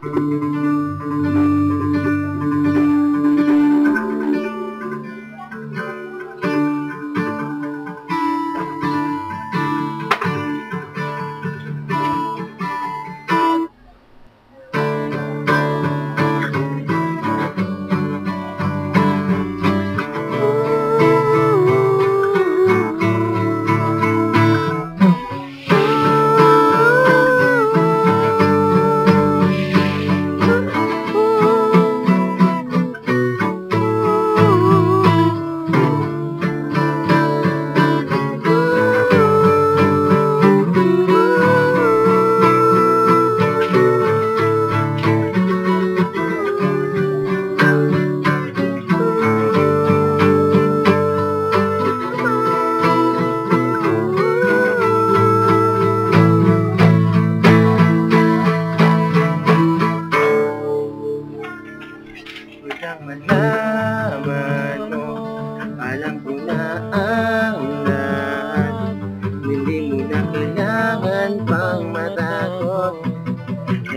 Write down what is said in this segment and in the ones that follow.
Música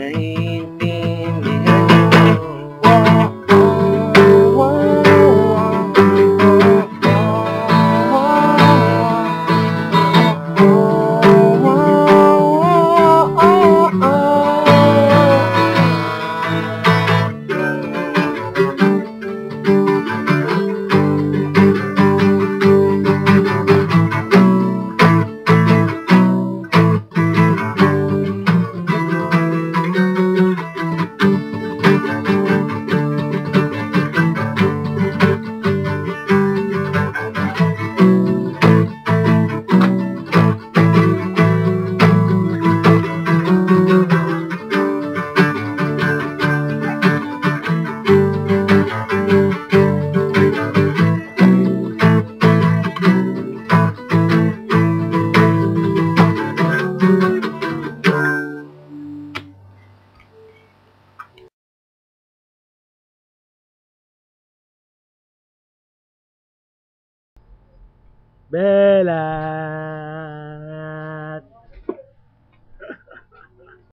rain. 没来。